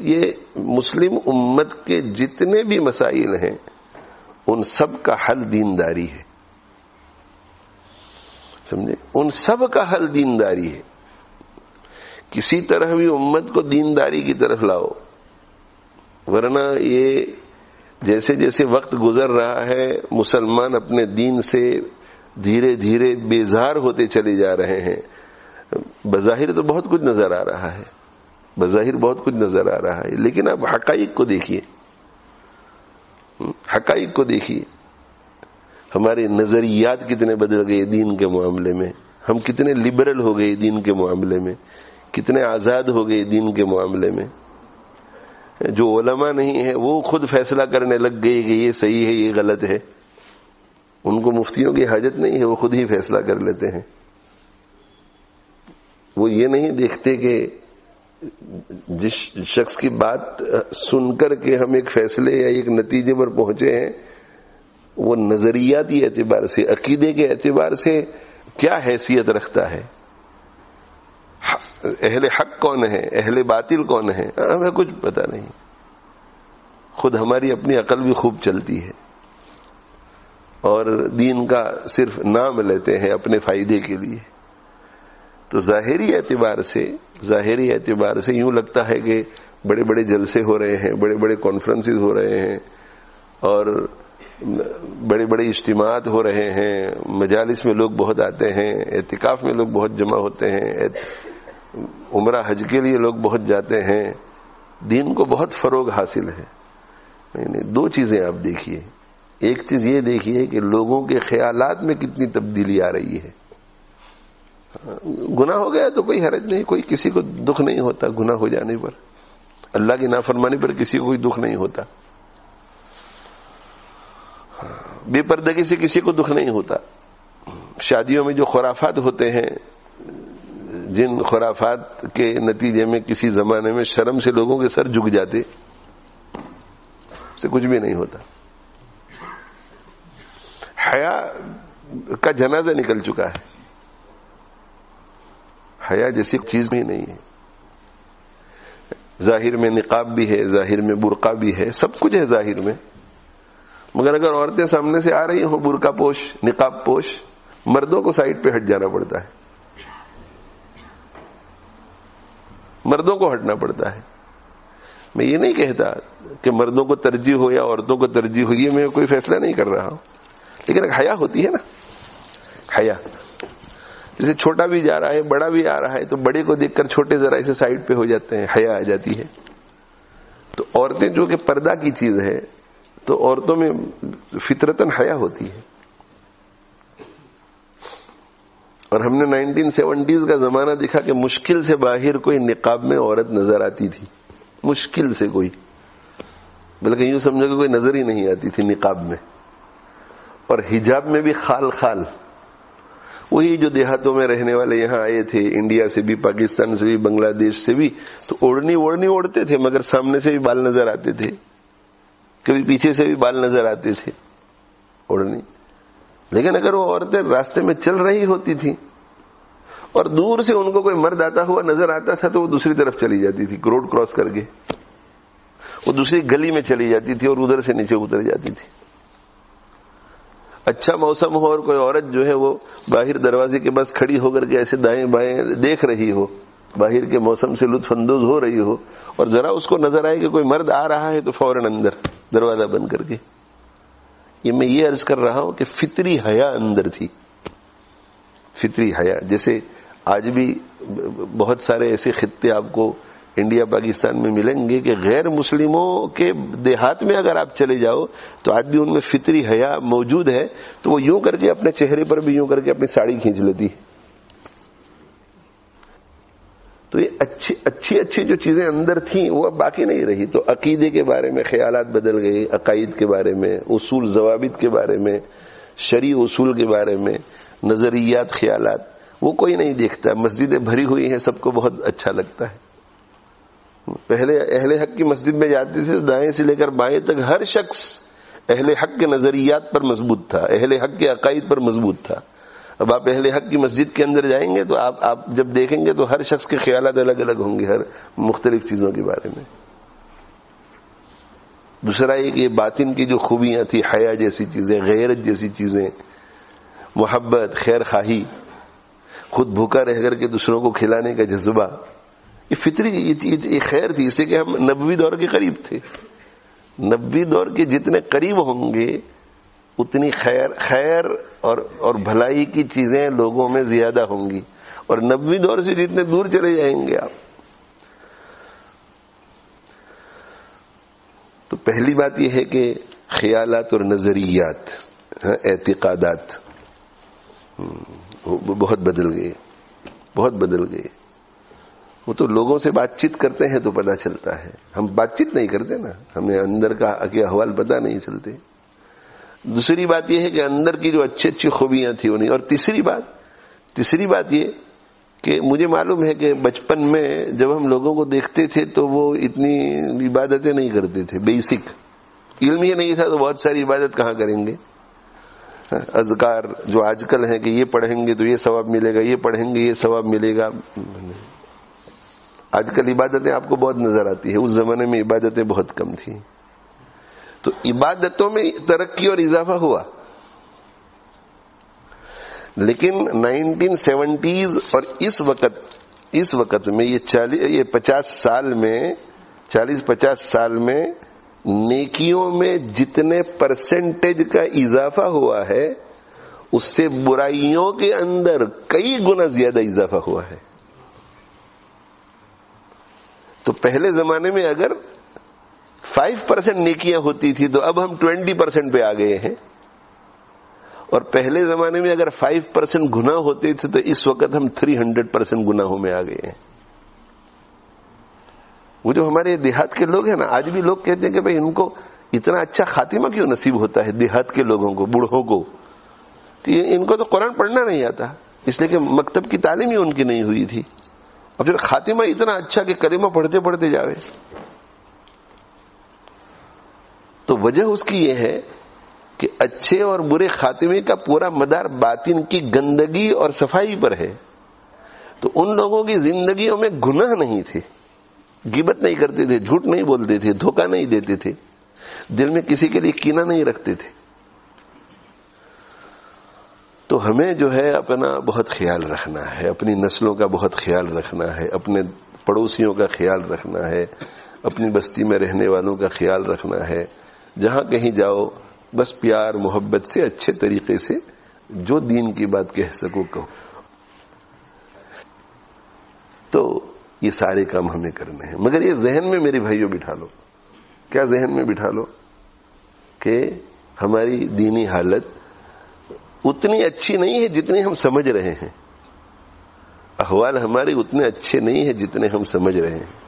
ये मुस्लिम उम्मत के जितने भी मसाइल हैं, उन सब का हल दीनदारी है। समझे? उन सब का हल दीनदारी है। किसी तरह भी उम्मत को दीनदारी की तरफ़ लाओ। वरना ये जैसे जैसे वक्त गुजर रहा है, मुसलमान अपने दीन से धीरे धीरे बेजार होते चले जा रहे हैं। बजाहिर तो बहुत कुछ नज़र आ रहा है। बजाहिर बहुत कुछ नज़र आ रहा है। लेकिन आप हकाइक को देखिए। हकाइक को देखिए। हमारे नजरियात कितने बदल गए दीन के मामले में। हम कितने लिबरल हो गए दीन के मामले में। कितने आज़ाद हो गए दीन के मामले में। जो ओलमा नहीं है, वो खुद फैसला करने लग गए कि ये सही है, ये गलत है। उनको मुफ्तियों की हाजत नहीं है, वो खुद ही फैसला कर लेते हैं। वो ये नहीं देखते कि जिस शख्स की बात सुनकर के हम एक फैसले या एक नतीजे पर पहुँचे हैं, वो नजरियाती एतबार से, अकीदे के एतबार से क्या हैसियत रखता है, अहले हक कौन है? अहले बातिल कौन है? हमें कुछ पता नहीं। खुद हमारी अपनी अकल भी खूब चलती है। और दीन का सिर्फ़ नाम लेते हैं अपने फ़ायदे के लिए। तो जाहिरी एतबार से, जाहिरी एतबार से यूँ लगता है कि बड़े बड़े जलसे हो रहे हैं बड़े बड़े कॉन्फ्रेंसेस हो रहे हैं, और बड़े बड़े इज्तिमात हो रहे हैं, मजालिस में लोग बहुत आते हैं, एहतिकाफ में लोग बहुत जमा होते हैं उम्र हज के लिए लोग बहुत जाते हैं, दीन को बहुत फरोग हासिल है। नहीं, दो चीज़ें आप देखिए। एक चीज़ ये देखिए कि लोगों के ख्यालात में कितनी तब्दीली आ रही है। गुना हो गया तो कोई हरज नहीं, कोई किसी को दुख नहीं होता गुना हो जाने पर। अल्लाह की नाफरमानी पर किसी को कोई दुख नहीं होता। बेपर्दगी से किसी को दुख नहीं होता। शादियों में जो खुराफात होते हैं, जिन खुराफात के नतीजे में किसी जमाने में शर्म से लोगों के सर झुक जाते से कुछ भी नहीं होता। हया का जनाजा निकल चुका है। हया जैसी चीज़ भी नहीं है। ज़ाहिर में निकाब भी है, ज़ाहिर में बुरका भी है, सब कुछ है ज़ाहिर में। मगर अगर औरतें सामने से आ रही हो, बुरका पोश, निकाब पोश, मर्दों को साइड पे हट जाना पड़ता है। मर्दों को हटना पड़ता है। मैं ये नहीं कहता कि मर्दों को तरजीह हो या औरतों को तरजीह हो, ये मैं कोई फैसला नहीं कर रहा हूँ। लेकिन हया होती है ना। हया। जैसे छोटा भी जा रहा है, बड़ा भी आ रहा है तो बड़े को देखकर छोटे जरा इसे साइड पे हो जाते हैं, हया आ जाती है। तो औरतें जो कि पर्दा की चीज़ है तो औरतों में फितरतन हया होती है। और हमने 1970s का जमाना देखा कि मुश्किल से बाहर कोई निकाब में औरत नज़र आती थी। मुश्किल से कोई। बल्कि यूँ समझो कि कोई नज़र ही नहीं आती थी निकाब में। और हिजाब में भी खाल खाल वही जो देहातों में रहने वाले यहाँ आए थे, इंडिया से भी, पाकिस्तान से भी, बांग्लादेश से भी तो ओढ़नी ओढ़नी ओढ़ते थे, मगर सामने से भी बाल नज़र आते थे। कभी पीछे से भी बाल नज़र आते थे, ओढ़नी। लेकिन अगर वो औरतें रास्ते में चल रही होती थी, और दूर से उनको कोई मर्द आता हुआ नज़र आता था तो वो दूसरी तरफ़ चली जाती थी, रोड क्रॉस करके। वो दूसरी गली में चली जाती थी और उधर से नीचे उतर जाती थी। अच्छा मौसम हो और कोई औरत जो है वो बाहर दरवाजे के पास खड़ी होकर के ऐसे दाएँ बाएँ देख रही हो, बाहर के मौसम से लुत्फानंदोज हो रही हो, और जरा उसको नज़र आए कि कोई मर्द आ रहा है तो फ़ौरन अंदर, दरवाज़ा बंद करके। ये मैं ये अर्ज़ कर रहा हूँ कि फितरी हया अंदर थी। फितरी हया, जैसे आज भी बहुत सारे ऐसे खत्ते आपको इंडिया, पाकिस्तान में मिलेंगे कि गैर मुस्लिमों के देहात में अगर आप चले जाओ तो आज भी उनमें फितरी हया मौजूद है तो वो यूँ करके अपने चेहरे पर भी यूँ करके अपनी साड़ी खींच लेती तो ये अच्छी अच्छी अच्छी जो चीज़ें अंदर थी, वो अब बाकी नहीं रही। तो अकीदे के बारे में ख्याल बदल गए अकाईद के बारे में, उसूल जवाबिद के बारे में, शरी उसूल के बारे में, नजरियात ख्याल वो कोई नहीं देखता। मस्जिदें भरी हुई हैं, सबको बहुत अच्छा लगता है। पहले अहले हक की मस्जिद में जाते थे तो दाएँ से लेकर बाएँ तक हर शख्स अहले हक के नजरियात पर मज़बूत था, अहले हक के अकायद पर मज़बूत था। अब आप अहले हक की मस्जिद के अंदर जाएँगे तो आप आप जब देखेंगे तो हर शख्स के ख्याल अलग अलग होंगे, हर मुख्तलिफ़ चीज़ों के बारे में। दूसरा एक, ये बातिन की जो खूबियाँ थी, हया जैसी चीज़ें, गैरत जैसी चीज़ें, मोहब्बत, खैर खाही खुद भूखा रह करके दूसरों को खिलाने का जज्बा ये फितरी ये खैर थी इसलिए कि हम नबवी दौर के करीब थे। नबी दौर के जितने करीब होंगे उतनी खैर खैर और और भलाई की चीज़ें लोगों में ज़्यादा होंगी। और नबी दौर से जितने दूर चले जाएँगे आप। तो पहली बात यह है कि ख्यालात और नजरियात हाँ, एतिकादात हम्म, बहुत बदल गए बहुत बदल गए। वो तो लोगों से बातचीत करते हैं तो पता चलता है। हम बातचीत नहीं करते ना। हमें अंदर का के अहवाल पता नहीं चलते। दूसरी बात यह है कि अंदर की जो अच्छी अच्छी खूबियाँ थी उन्हें और तीसरी बात तीसरी बात ये कि मुझे मालूम है कि बचपन में जब हम लोगों को देखते थे तो वो इतनी इबादतें नहीं करते थे बेसिक इल्म ही नहीं था तो बहुत सारी इबादत कहाँ करेंगे? अजगार जो आजकल है कि ये पढ़ेंगे तो ये सवाब मिलेगा, ये पढ़ेंगे, ये सवाब मिलेगा। आजकल इबादतें आपको बहुत नज़र आती है। उस जमाने में इबादतें बहुत कम थी। तो इबादतों में तरक्की और इजाफा हुआ। लेकिन 1970s और इस वक्त इस वक्त में ये चालीस ये 50 साल में 40-50 साल में नेकियों में जितने परसेंटेज का इजाफा हुआ है, उससे बुराइयों के अंदर कई गुना ज़्यादा इजाफा हुआ है तो पहले जमाने में अगर फाइव परसेंट नेकियाँ होती थी तो अब हम ट्वेंटी परसेंट पे आ गए हैं। और पहले जमाने में अगर फाइव परसेंट गुना होते थे तो इस वक्त हम थ्री हंड्रेड परसेंट गुनाहों में आ गए हैं। वो जो हमारे देहात के लोग हैं ना, आज भी लोग कहते हैं कि भाई इनको इतना अच्छा खातिमा क्यों नसीब होता है देहात के लोगों को, बूढ़ों को? कि इनको तो कुरान पढ़ना नहीं आता। इसलिए कि मकतब की तालीम ही उनकी नहीं हुई थी। और फिर खातिमा इतना अच्छा कि कलिमा पढ़ते पढ़ते जावे तो वजह उसकी यह है कि अच्छे और बुरे खातिमे का पूरा मदार बातिन की गंदगी और सफ़ाई पर है। तो उन लोगों की जिंदगियों में गुनाह नहीं थे, गिबत नहीं करते थे, झूठ नहीं बोलते थे, धोखा नहीं देते थे, दिल में किसी के लिए कीना नहीं रखते थे। तो हमें जो है अपना बहुत ख्याल रखना है, अपनी नस्लों का बहुत ख्याल रखना है, अपने पड़ोसियों का ख्याल रखना है, अपनी बस्ती में रहने वालों का ख्याल रखना है। जहाँ कहीं जाओ, बस प्यार, मोहब्बत से अच्छे तरीके से जो दीन की बात कह सको कहो। तो ये सारे काम हमें करने हैं। मगर ये जहन में मेरे भाइयों बिठा लो। क्या जहन में बिठा लो? कि हमारी दीनी हालत उतनी अच्छी नहीं है जितनी हम समझ रहे हैं। अहवाल हमारे उतने अच्छे नहीं है जितने हम समझ रहे हैं।